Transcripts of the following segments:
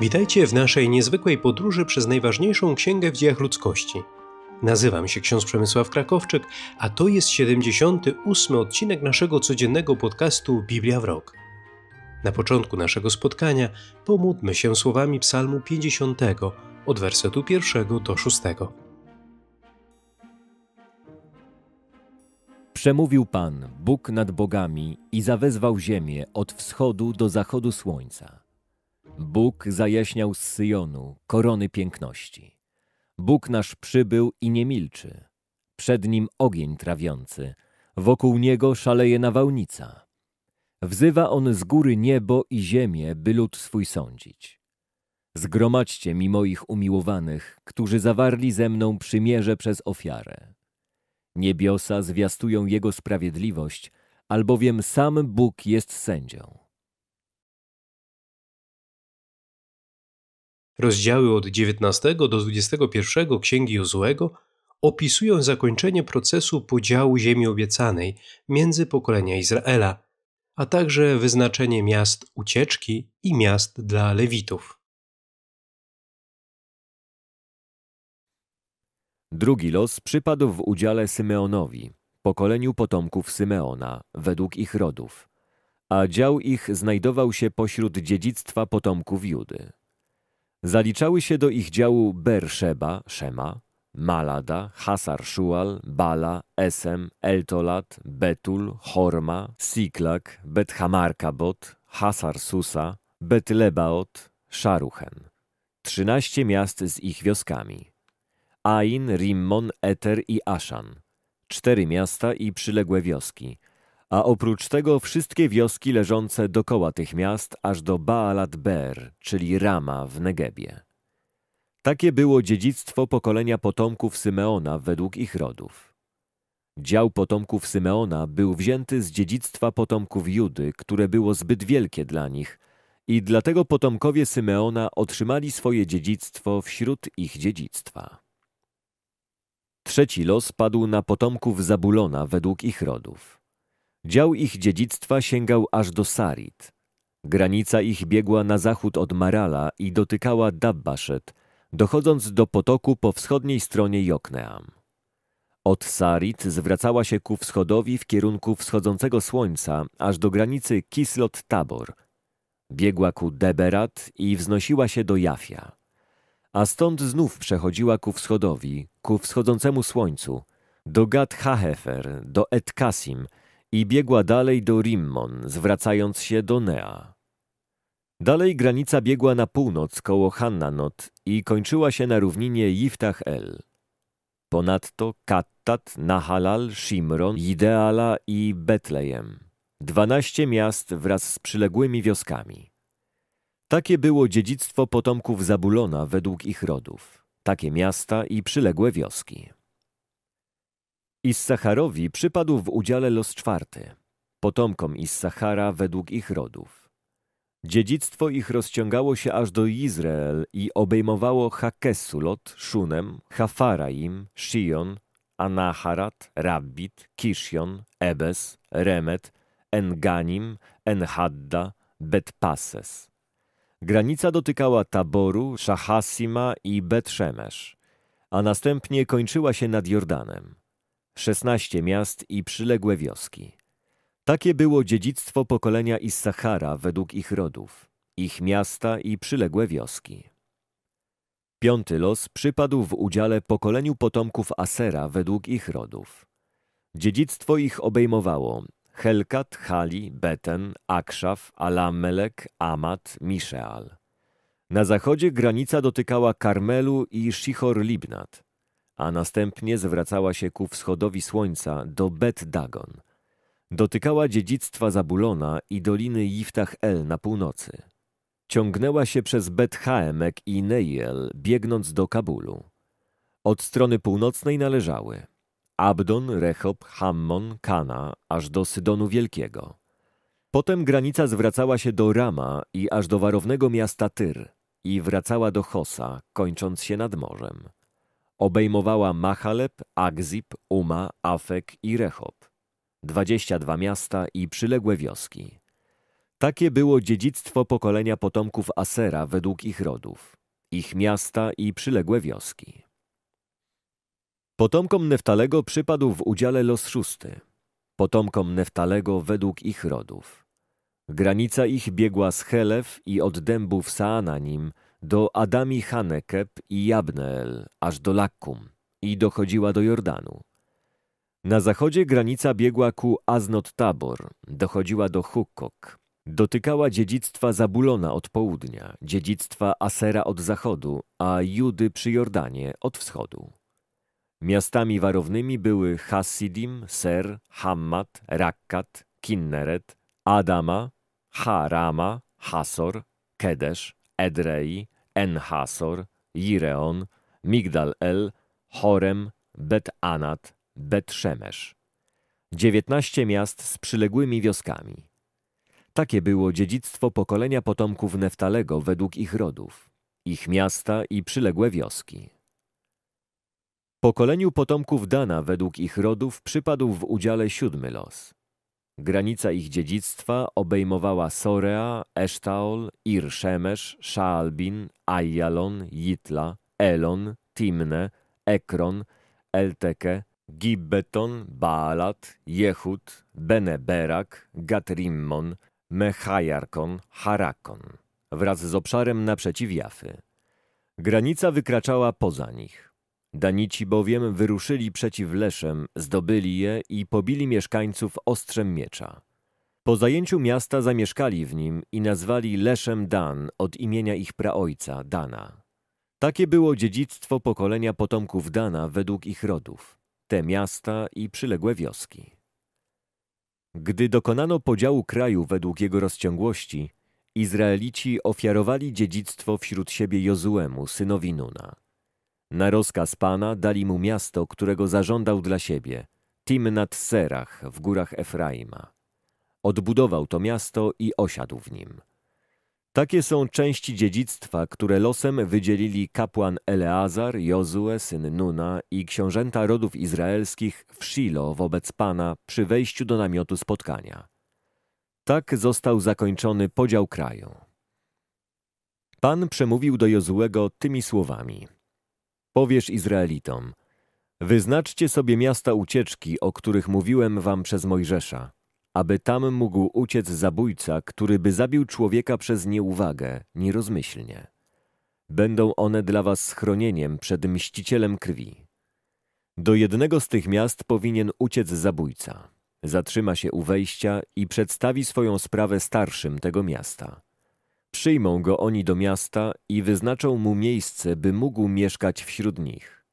Witajcie w naszej niezwykłej podróży przez najważniejszą księgę w dziejach ludzkości. Nazywam się ksiądz Przemysław Krakowczyk, a to jest 78 odcinek naszego codziennego podcastu Biblia w rok. Na początku naszego spotkania pomódlmy się słowami Psalmu 50 od wersetu 1 do 6. Przemówił Pan, Bóg nad bogami, i zawezwał ziemię od wschodu do zachodu słońca. Bóg zajaśniał z Syjonu korony piękności. Bóg nasz przybył i nie milczy. Przed nim ogień trawiący, wokół niego szaleje nawałnica. Wzywa on z góry niebo i ziemię, by lud swój sądzić. Zgromadźcie mi moich umiłowanych, którzy zawarli ze mną przymierze przez ofiarę. Niebiosa zwiastują Jego sprawiedliwość, albowiem sam Bóg jest sędzią. Rozdziały od 19 do 21 Księgi Jozuego opisują zakończenie procesu podziału ziemi obiecanej między pokolenia Izraela, a także wyznaczenie miast ucieczki i miast dla Lewitów. Drugi los przypadł w udziale Symeonowi, pokoleniu potomków Symeona, według ich rodów, a dział ich znajdował się pośród dziedzictwa potomków Judy. Zaliczały się do ich działu Berszeba, Szema, Malada, Hasar Szual, Bala, Esem, Eltolat, Betul, Horma, Siklak, Bethamarkabot, Hasar Susa, Betlebaot, Szaruchen. Trzynaście miast z ich wioskami. Ain, Rimmon, Eter i Aszan. Cztery miasta i przyległe wioski. A oprócz tego wszystkie wioski leżące dokoła tych miast aż do Baalat Ber, czyli Rama w Negebie. Takie było dziedzictwo pokolenia potomków Symeona według ich rodów. Dział potomków Symeona był wzięty z dziedzictwa potomków Judy, które było zbyt wielkie dla nich i dlatego potomkowie Symeona otrzymali swoje dziedzictwo wśród ich dziedzictwa. Trzeci los padł na potomków Zabulona według ich rodów. Dział ich dziedzictwa sięgał aż do Sarit. Granica ich biegła na zachód od Marala i dotykała Dabbaszet, dochodząc do potoku po wschodniej stronie Jokneam. Od Sarit zwracała się ku wschodowi w kierunku wschodzącego słońca, aż do granicy Kislot-Tabor. Biegła ku Deberat i wznosiła się do Jafia. A stąd znów przechodziła ku wschodowi, ku wschodzącemu słońcu, do Gad Hahefer, do Etkasim i biegła dalej do Rimmon, zwracając się do Nea. Dalej granica biegła na północ koło Hannanot i kończyła się na równinie Yiftach El. Ponadto Kattat, Nahalal, Shimron, Ideala i Betlejem. Dwanaście miast wraz z przyległymi wioskami. Takie było dziedzictwo potomków Zabulona według ich rodów. Takie miasta i przyległe wioski. Issacharowi przypadł w udziale los czwarty, potomkom Issachara według ich rodów. Dziedzictwo ich rozciągało się aż do Izrael i obejmowało Hakesulot, Szunem, Hafaraim, Shion, Anaharat, Rabbit, Kishion, Ebes, Remet, Enganim, Enhadda, Betpases. Granica dotykała Taboru, Szachasima i Bet-Szemesz, a następnie kończyła się nad Jordanem. Szesnaście miast i przyległe wioski. Takie było dziedzictwo pokolenia Issachara według ich rodów, ich miasta i przyległe wioski. Piąty los przypadł w udziale pokoleniu potomków Asera według ich rodów. Dziedzictwo ich obejmowało Helkat, Hali, Beten, Akszaf, Alamelek, Amat, Miszeal. Na zachodzie granica dotykała Karmelu i Shichor-Libnat, a następnie zwracała się ku wschodowi słońca do Bet-Dagon. Dotykała dziedzictwa Zabulona i doliny Yiftach El na północy. Ciągnęła się przez Bet-Haemek i Neiel, biegnąc do Kabulu. Od strony północnej należały Abdon, Rechob, Hammon, Kana, aż do Sydonu Wielkiego. Potem granica zwracała się do Rama i aż do warownego miasta Tyr i wracała do Hosa, kończąc się nad morzem. Obejmowała Machaleb, Agzib, Uma, Afek i. Dwadzieścia dwa miasta i przyległe wioski. Takie było dziedzictwo pokolenia potomków Asera według ich rodów, ich miasta i przyległe wioski. Potomkom Neftalego przypadł w udziale los szósty, potomkom Neftalego według ich rodów. Granica ich biegła z Chelew i od dębów Saananim do Adami Hanekeb i Jabneel, aż do Lakkum i dochodziła do Jordanu. Na zachodzie granica biegła ku Aznot Tabor, dochodziła do Hukkok, dotykała dziedzictwa Zabulona od południa, dziedzictwa Asera od zachodu, a Judy przy Jordanie od wschodu. Miastami warownymi były Hasidim, Ser, Hammat, Rakkat, Kinneret, Adama, Harama, Hasor, Kedesz, Edrei, Enhasor, Jireon, Migdal-El, Chorem, Bet-Anat, Bet-Szemesz. Dziewiętnaście miast z przyległymi wioskami. Takie było dziedzictwo pokolenia potomków Neftalego według ich rodów, ich miasta i przyległe wioski. Pokoleniu potomków Dana według ich rodów przypadł w udziale siódmy los. Granica ich dziedzictwa obejmowała Sorea, Esztaol, Ir-Szemesz, Szaalbin, Ajjalon, Jitla, Elon, Timne, Ekron, Elteke, Gibbeton, Baalat, Jehud, Beneberak, Gatrimmon, Mechajarkon, Harakon, wraz z obszarem naprzeciw Jafy. Granica wykraczała poza nich. Danici bowiem wyruszyli przeciw Leszem, zdobyli je i pobili mieszkańców ostrzem miecza. Po zajęciu miasta zamieszkali w nim i nazwali Leszem Dan od imienia ich praojca Dana. Takie było dziedzictwo pokolenia potomków Dana według ich rodów, te miasta i przyległe wioski. Gdy dokonano podziału kraju według jego rozciągłości, Izraelici ofiarowali dziedzictwo wśród siebie Jozuemu, synowi Nuna. Na rozkaz Pana dali mu miasto, którego zażądał dla siebie, Timnat Serach w górach Efraima. Odbudował to miasto i osiadł w nim. Takie są części dziedzictwa, które losem wydzielili kapłan Eleazar, Jozue, syn Nuna i książęta rodów izraelskich w Shilo wobec Pana przy wejściu do namiotu spotkania. Tak został zakończony podział kraju. Pan przemówił do Jozuego tymi słowami. Powiesz Izraelitom, wyznaczcie sobie miasta ucieczki, o których mówiłem wam przez Mojżesza, aby tam mógł uciec zabójca, który by zabił człowieka przez nieuwagę, nierozmyślnie. Będą one dla was schronieniem przed mścicielem krwi. Do jednego z tych miast powinien uciec zabójca. Zatrzyma się u wejścia i przedstawi swoją sprawę starszym tego miasta. Przyjmą go oni do miasta i wyznaczą mu miejsce, by mógł mieszkać wśród nich.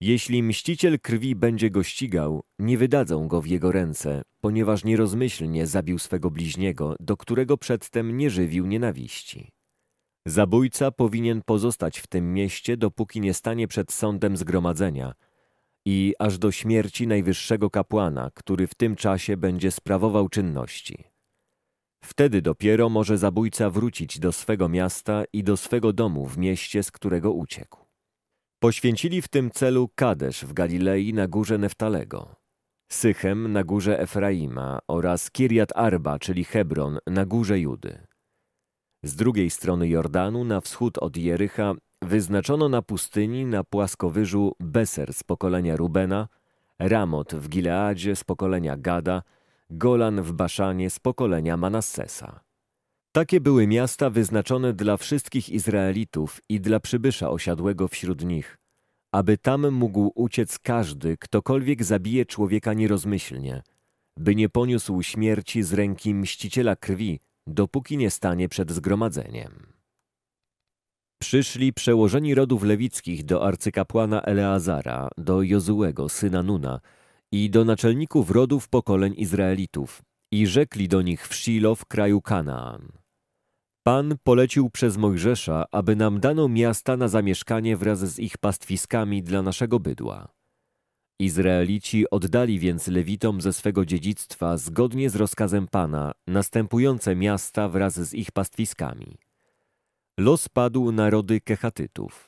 Jeśli mściciel krwi będzie go ścigał, nie wydadzą go w jego ręce, ponieważ nierozmyślnie zabił swego bliźniego, do którego przedtem nie żywił nienawiści. Zabójca powinien pozostać w tym mieście, dopóki nie stanie przed sądem zgromadzenia i aż do śmierci najwyższego kapłana, który w tym czasie będzie sprawował czynności. Wtedy dopiero może zabójca wrócić do swego miasta i do swego domu w mieście, z którego uciekł. Poświęcili w tym celu Kadesz w Galilei na górze Neftalego, Sychem na górze Efraima oraz Kirjat Arba, czyli Hebron, na górze Judy. Z drugiej strony Jordanu, na wschód od Jericha, wyznaczono na pustyni na płaskowyżu Beser z pokolenia Rubena, Ramot w Gileadzie z pokolenia Gada, Golan w Baszanie z pokolenia Manassesa. Takie były miasta wyznaczone dla wszystkich Izraelitów i dla przybysza osiadłego wśród nich, aby tam mógł uciec każdy, ktokolwiek zabije człowieka nierozmyślnie, by nie poniósł śmierci z ręki mściciela krwi, dopóki nie stanie przed zgromadzeniem. Przyszli przełożeni rodów lewickich do arcykapłana Eleazara, do Jozułego, syna Nuna i do naczelników rodów pokoleń Izraelitów i rzekli do nich w Shilo w kraju Kanaan. Pan polecił przez Mojżesza, aby nam dano miasta na zamieszkanie wraz z ich pastwiskami dla naszego bydła. Izraelici oddali więc Lewitom ze swego dziedzictwa zgodnie z rozkazem Pana następujące miasta wraz z ich pastwiskami. Los padł na rody Kechatytów.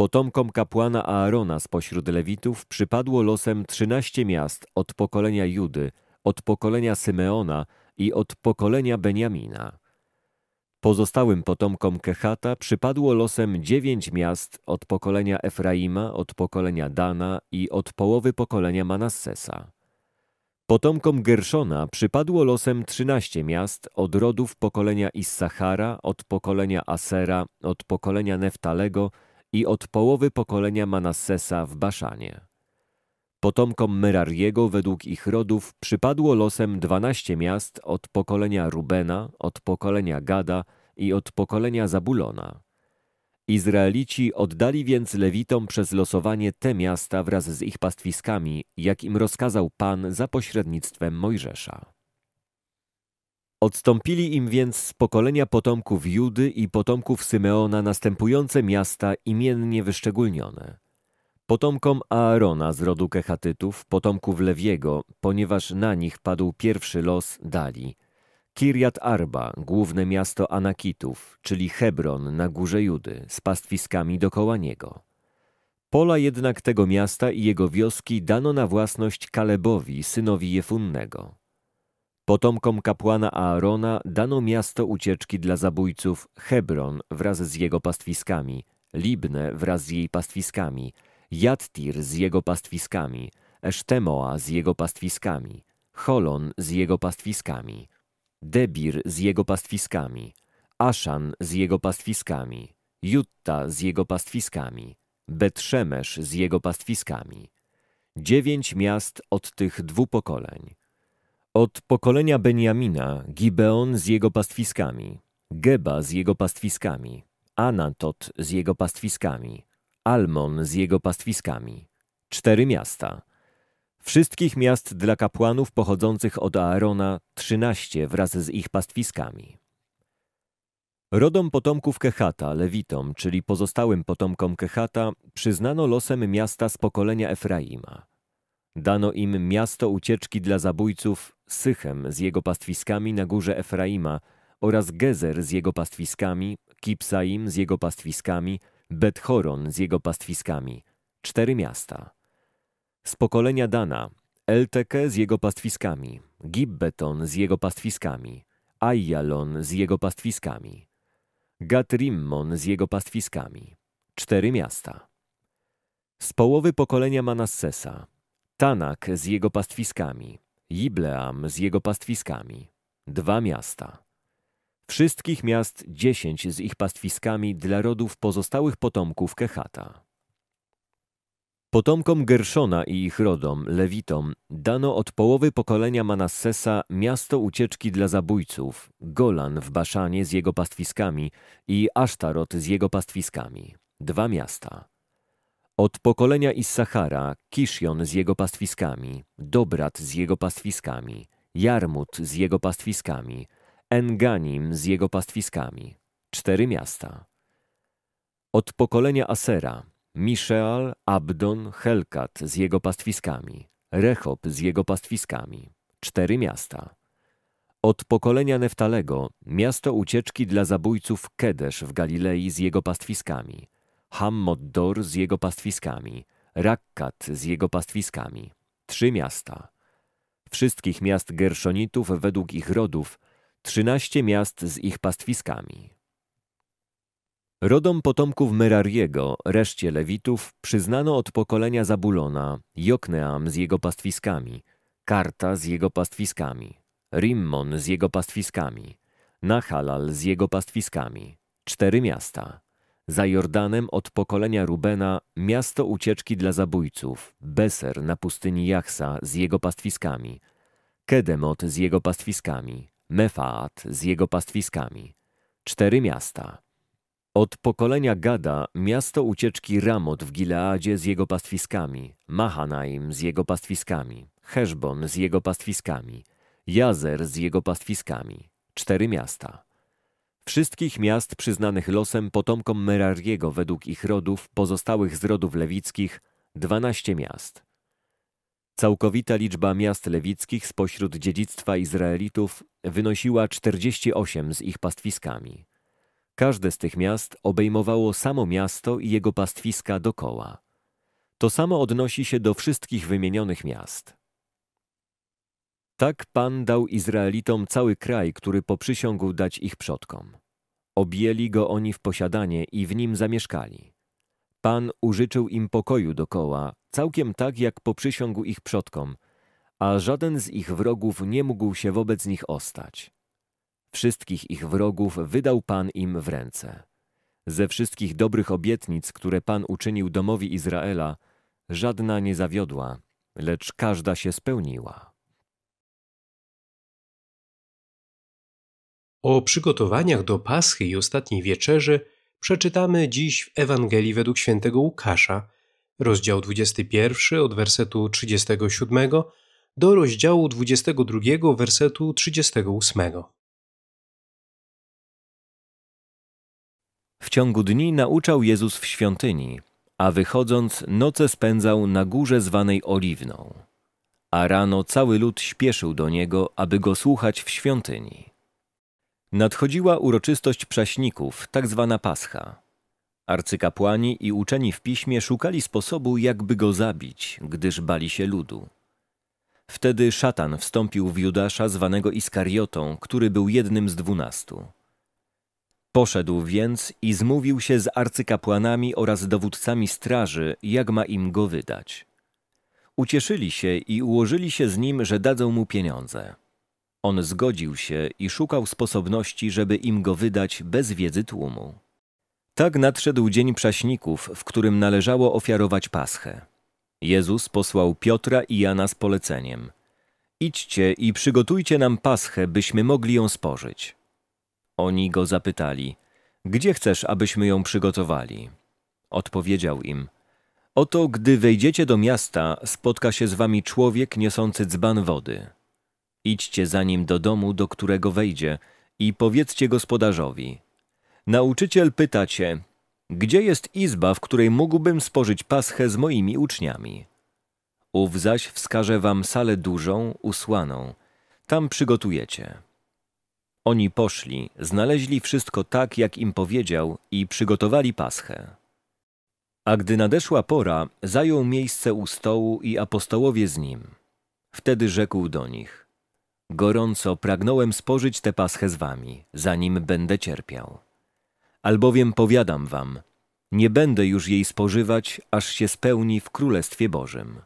Potomkom kapłana Aarona spośród Lewitów przypadło losem trzynaście miast od pokolenia Judy, od pokolenia Symeona i od pokolenia Beniamina. Pozostałym potomkom Kehata przypadło losem dziewięć miast od pokolenia Efraima, od pokolenia Dana i od połowy pokolenia Manassesa. Potomkom Gerszona przypadło losem trzynaście miast od rodów pokolenia Issachara, od pokolenia Asera, od pokolenia Neftalego i od połowy pokolenia Manassesa w Baszanie. Potomkom Merariego według ich rodów przypadło losem dwanaście miast od pokolenia Rubena, od pokolenia Gada i od pokolenia Zabulona. Izraelici oddali więc Lewitom przez losowanie te miasta wraz z ich pastwiskami, jak im rozkazał Pan za pośrednictwem Mojżesza. Odstąpili im więc z pokolenia potomków Judy i potomków Symeona następujące miasta imiennie wyszczególnione. Potomkom Aarona z rodu Kechatytów, potomków Lewiego, ponieważ na nich padł pierwszy los, dali – Kirjat Arba, główne miasto Anakitów, czyli Hebron na górze Judy, z pastwiskami dokoła niego. Pola jednak tego miasta i jego wioski dano na własność Kalebowi, synowi Jefunnego. Potomkom kapłana Aarona dano miasto ucieczki dla zabójców Hebron wraz z jego pastwiskami, Libne wraz z jej pastwiskami, Jattir z jego pastwiskami, Esztemoa z jego pastwiskami, Holon z jego pastwiskami – Debir z jego pastwiskami, Aszan z jego pastwiskami, Jutta z jego pastwiskami, Betrzemesz z jego pastwiskami. Dziewięć miast od tych dwóch pokoleń. Od pokolenia Beniamina Gibeon z jego pastwiskami, Geba z jego pastwiskami, Anatot z jego pastwiskami, Almon z jego pastwiskami. Cztery miasta – Wszystkich miast dla kapłanów pochodzących od Aarona trzynaście wraz z ich pastwiskami. Rodom potomków Kehata, Lewitom, czyli pozostałym potomkom Kehata, przyznano losem miasta z pokolenia Efraima. Dano im miasto ucieczki dla zabójców Sychem z jego pastwiskami na górze Efraima oraz Gezer z jego pastwiskami, Kipsaim z jego pastwiskami, Bethoron z jego pastwiskami. Cztery miasta. Z pokolenia Dana Elteke z jego pastwiskami, Gibbeton z jego pastwiskami, Ayalon z jego pastwiskami, Gatrimmon z jego pastwiskami. Cztery miasta. Z połowy pokolenia Manassesa Tanak z jego pastwiskami, Jibleam z jego pastwiskami. Dwa miasta. Wszystkich miast dziesięć z ich pastwiskami dla rodów pozostałych potomków Kehata. Potomkom Gerszona i ich rodom, Lewitom, dano od połowy pokolenia Manassesa miasto ucieczki dla zabójców, Golan w Baszanie z jego pastwiskami i Asztarot z jego pastwiskami. Dwa miasta. Od pokolenia Issachara, Kiszjon z jego pastwiskami, Dobrat z jego pastwiskami, Jarmut z jego pastwiskami, Enganim z jego pastwiskami. Cztery miasta. Od pokolenia Asera, Miszeal, Abdon, Helkat z jego pastwiskami, Rechob z jego pastwiskami. Cztery miasta. Od pokolenia Neftalego miasto ucieczki dla zabójców Kedesz w Galilei z jego pastwiskami, Hammod-Dor z jego pastwiskami, Rakkat z jego pastwiskami. Trzy miasta. Wszystkich miast Gerszonitów według ich rodów, trzynaście miast z ich pastwiskami. Rodom potomków Merariego, reszcie Lewitów, przyznano od pokolenia Zabulona Jokneam z jego pastwiskami, Karta z jego pastwiskami, Rimmon z jego pastwiskami, Nahalal z jego pastwiskami, cztery miasta. Za Jordanem od pokolenia Rubena miasto ucieczki dla zabójców, Beser na pustyni Jachsa z jego pastwiskami, Kedemot z jego pastwiskami, Mefaat z jego pastwiskami. Cztery miasta. Od pokolenia Gada miasto ucieczki Ramot w Gileadzie z jego pastwiskami, Mahanaim z jego pastwiskami, Heszbon z jego pastwiskami, Jazer z jego pastwiskami. Cztery miasta. Wszystkich miast przyznanych losem potomkom Merariego według ich rodów, pozostałych z rodów lewickich, dwanaście miast. Całkowita liczba miast lewickich spośród dziedzictwa Izraelitów wynosiła czterdzieści osiem z ich pastwiskami. Każde z tych miast obejmowało samo miasto i jego pastwiska dokoła. To samo odnosi się do wszystkich wymienionych miast. Tak Pan dał Izraelitom cały kraj, który poprzysiągł dać ich przodkom. Objęli go oni w posiadanie i w nim zamieszkali. Pan użyczył im pokoju dokoła, całkiem tak jak poprzysiągł ich przodkom, a żaden z ich wrogów nie mógł się wobec nich ostać. Wszystkich ich wrogów wydał Pan im w ręce. Ze wszystkich dobrych obietnic, które Pan uczynił domowi Izraela, żadna nie zawiodła, lecz każda się spełniła. O przygotowaniach do Paschy i ostatniej wieczerzy przeczytamy dziś w Ewangelii według świętego Łukasza, rozdział 21 od wersetu 37 do rozdziału 22 wersetu 38. W ciągu dni nauczał Jezus w świątyni, a wychodząc noce spędzał na górze zwanej Oliwną. A rano cały lud śpieszył do niego, aby go słuchać w świątyni. Nadchodziła uroczystość prześników, tak zwana Pascha. Arcykapłani i uczeni w piśmie szukali sposobu, jakby go zabić, gdyż bali się ludu. Wtedy szatan wstąpił w Judasza zwanego Iskariotą, który był jednym z dwunastu. Poszedł więc i zmówił się z arcykapłanami oraz dowódcami straży, jak ma im go wydać. Ucieszyli się i ułożyli się z nim, że dadzą mu pieniądze. On zgodził się i szukał sposobności, żeby im go wydać bez wiedzy tłumu. Tak nadszedł dzień prześników, w którym należało ofiarować paschę. Jezus posłał Piotra i Jana z poleceniem. Idźcie i przygotujcie nam paschę, byśmy mogli ją spożyć. Oni go zapytali, gdzie chcesz, abyśmy ją przygotowali? Odpowiedział im, oto gdy wejdziecie do miasta, spotka się z wami człowiek niosący dzban wody. Idźcie za nim do domu, do którego wejdzie i powiedzcie gospodarzowi. Nauczyciel pyta cię, gdzie jest izba, w której mógłbym spożyć paschę z moimi uczniami? Ów zaś wskaże wam salę dużą, usłaną. Tam przygotujecie. Oni poszli, znaleźli wszystko tak, jak im powiedział i przygotowali paschę. A gdy nadeszła pora, zajął miejsce u stołu i apostołowie z nim. Wtedy rzekł do nich, gorąco pragnąłem spożyć tę paschę z wami, zanim będę cierpiał. Albowiem powiadam wam, nie będę już jej spożywać, aż się spełni w Królestwie Bożym.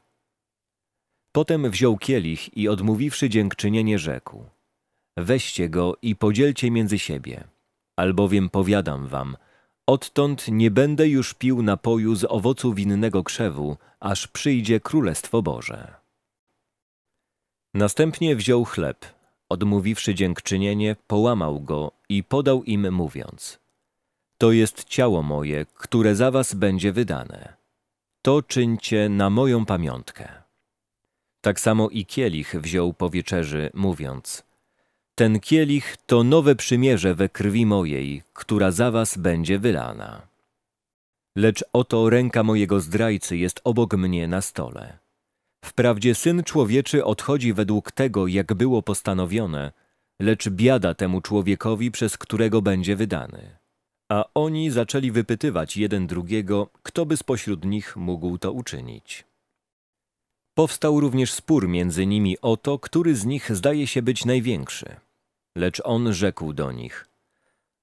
Potem wziął kielich i odmówiwszy dziękczynienie rzekł, weźcie go i podzielcie między siebie, albowiem powiadam wam, odtąd nie będę już pił napoju z owocu winnego krzewu, aż przyjdzie Królestwo Boże. Następnie wziął chleb, odmówiwszy dziękczynienie, połamał go i podał im mówiąc, to jest ciało moje, które za was będzie wydane. To czyńcie na moją pamiątkę. Tak samo i kielich wziął po wieczerzy, mówiąc, ten kielich to nowe przymierze we krwi mojej, która za was będzie wylana. Lecz oto ręka mojego zdrajcy jest obok mnie na stole. Wprawdzie Syn Człowieczy odchodzi według tego, jak było postanowione, lecz biada temu człowiekowi, przez którego będzie wydany. A oni zaczęli wypytywać jeden drugiego, kto by spośród nich mógł to uczynić. Powstał również spór między nimi o to, który z nich zdaje się być największy. Lecz on rzekł do nich: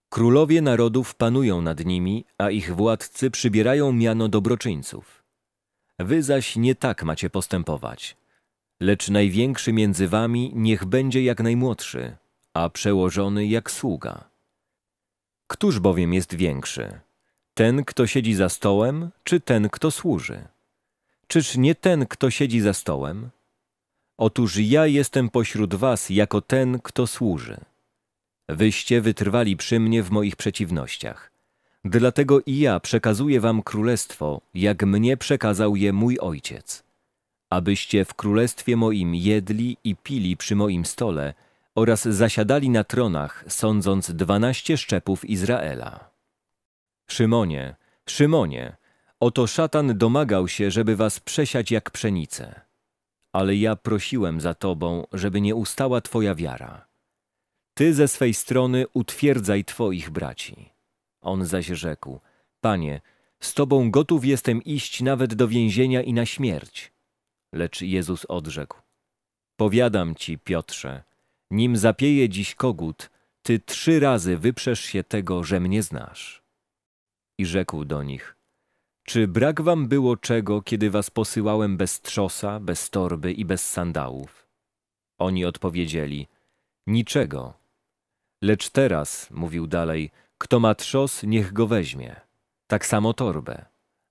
Królowie narodów panują nad nimi, a ich władcy przybierają miano dobroczyńców. Wy zaś nie tak macie postępować. Lecz największy między wami niech będzie jak najmłodszy, a przełożony jak sługa. Któż bowiem jest większy? Ten, kto siedzi za stołem, czy ten, kto służy? Czyż nie ten, kto siedzi za stołem? Otóż ja jestem pośród was jako ten, kto służy. Wyście wytrwali przy mnie w moich przeciwnościach. Dlatego i ja przekazuję wam królestwo, jak mnie przekazał je mój ojciec. Abyście w królestwie moim jedli i pili przy moim stole oraz zasiadali na tronach, sądząc dwanaście szczepów Izraela. Szymonie, Szymonie, oto szatan domagał się, żeby was przesiać jak pszenicę ale ja prosiłem za Tobą, żeby nie ustała Twoja wiara. Ty ze swej strony utwierdzaj Twoich braci. On zaś rzekł, Panie, z Tobą gotów jestem iść nawet do więzienia i na śmierć. Lecz Jezus odrzekł, Powiadam ci, Piotrze, nim zapieje dziś kogut, ty trzy razy wyprzesz się tego, że mnie znasz. I rzekł do nich, czy brak wam było czego, kiedy was posyłałem bez trzosa, bez torby i bez sandałów? Oni odpowiedzieli, niczego. Lecz teraz, mówił dalej, kto ma trzos, niech go weźmie. Tak samo torbę.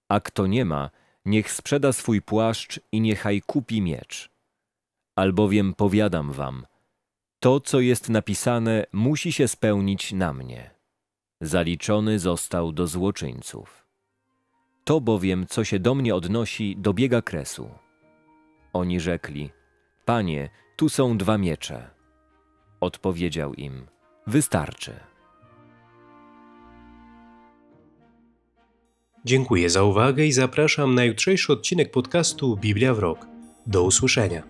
A kto nie ma, niech sprzeda swój płaszcz i niechaj kupi miecz. Albowiem powiadam wam, to, co jest napisane, musi się spełnić na mnie. Zaliczony został do złoczyńców. To bowiem, co się do mnie odnosi, dobiega kresu. Oni rzekli, Panie, tu są dwa miecze. Odpowiedział im, wystarczy. Dziękuję za uwagę i zapraszam na jutrzejszy odcinek podcastu Biblia w rok. Do usłyszenia.